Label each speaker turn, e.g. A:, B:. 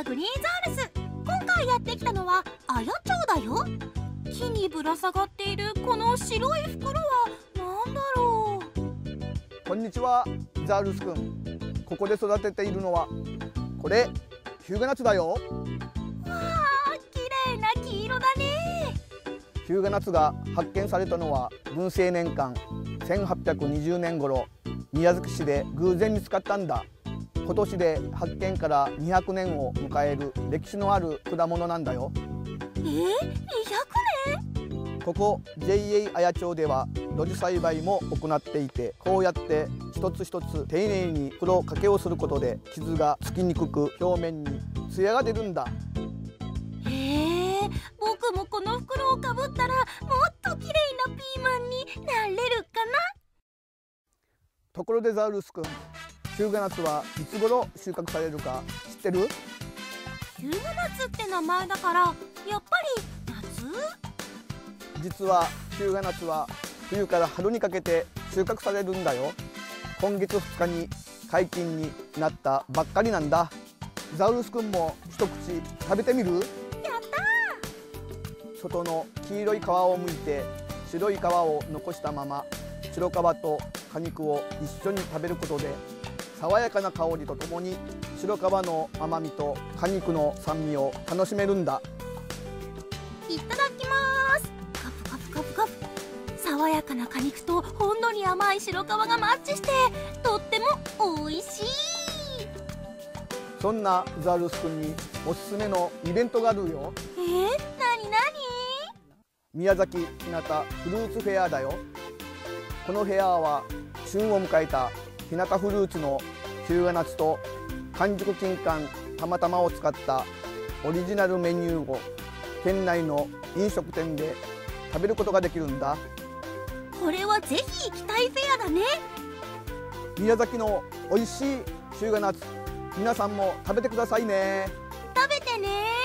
A: はグリーンザウルス。今回やってきたのはアヤチョウだよ。木にぶら下がっているこの白い袋は何だろ
B: う。こんにちはザウルスくん。ここで育てているのはこれヒュウガナツだよ。わ
A: あ綺麗な黄色だね。
B: ヒュウガナツが発見されたのは文政年間1820年頃宮崎市で偶然見つかったんだ今年で発見から200年を迎える歴史のある果物なんだよ。
A: え？ー、200
B: 年？ここ JA 綾町では露地栽培も行っていてこうやって一つ一つ丁寧に黒かけをすることで傷がつきにくく表面にツヤが出るんだ。
A: へえ僕もこの袋をかぶったらもっと綺麗なピーマンになれるかな？
B: ところでザウルス君日向夏はいつ頃収穫されるか知ってる？
A: 日向夏って名前だからやっぱり夏？
B: 実は日向夏は冬から春にかけて収穫されるんだよ。今月2日に解禁になったばっかりなんだ。ザウルス君も一口食べてみる？やっ
A: た
B: 外の黄色い皮をむいて白い皮を残したまま白皮と果肉を一緒に食べることで爽やかな香りとともに白皮の甘みと果肉の酸味を楽しめるんだ。
A: いただきます。カプカプカプカプ爽やかな果肉とほんのり甘い白皮がマッチしてとっても美味しい。
B: そんなザルス君におすすめのイベントがあるよ。
A: えー、なになに
B: 宮崎ひなたフルーツフェアだよ。このフェアは旬を迎えた日向フルーツの日向夏と完熟金柑たまたまを使ったオリジナルメニューを県内の飲食店で食べることができるんだ。
A: これはぜひ行きたいフェアだね。
B: 宮崎の美味しい日向夏皆さんも食べてくださいね。
A: 食べてね